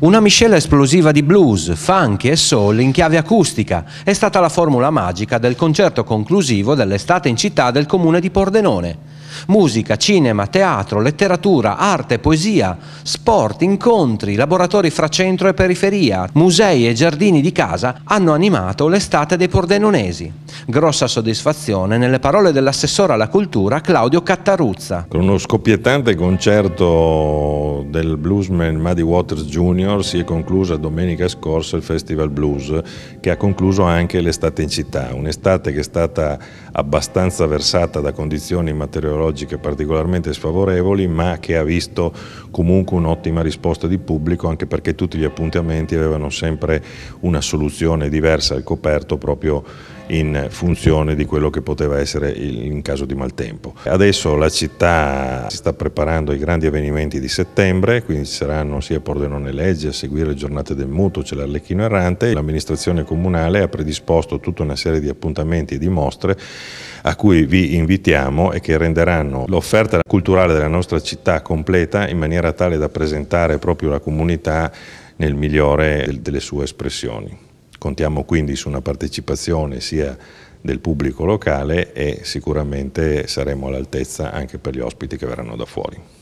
Una miscela esplosiva di blues, funk e soul in chiave acustica è stata la formula magica del concerto conclusivo dell'estate in città del comune di Pordenone. Musica, cinema, teatro, letteratura, arte, poesia, sport, incontri, laboratori fra centro e periferia, musei e giardini di casa hanno animato l'estate dei pordenonesi. Grossa soddisfazione nelle parole dell'assessore alla cultura Claudio Cattaruzza. Con uno scoppiettante concerto del bluesman Muddy Waters Jr. si è conclusa domenica scorsa il Festival Blues che ha concluso anche l'estate in città, un'estate che è stata abbastanza versata da condizioni meteorologiche meteorologiche particolarmente sfavorevoli, ma che ha visto comunque un'ottima risposta di pubblico, anche perché tutti gli appuntamenti avevano sempre una soluzione diversa al coperto proprio in funzione di quello che poteva essere in caso di maltempo. Adesso la città si sta preparando ai grandi avvenimenti di settembre, quindi ci saranno sia Pordenone Legge a seguire le giornate del mutuo, c'è l'Arlecchino Errante, l'amministrazione comunale ha predisposto tutta una serie di appuntamenti e di mostre a cui vi invitiamo e che renderanno l'offerta culturale della nostra città completa in maniera tale da presentare proprio la comunità nel migliore delle sue espressioni. Contiamo quindi su una partecipazione sia del pubblico locale e sicuramente saremo all'altezza anche per gli ospiti che verranno da fuori.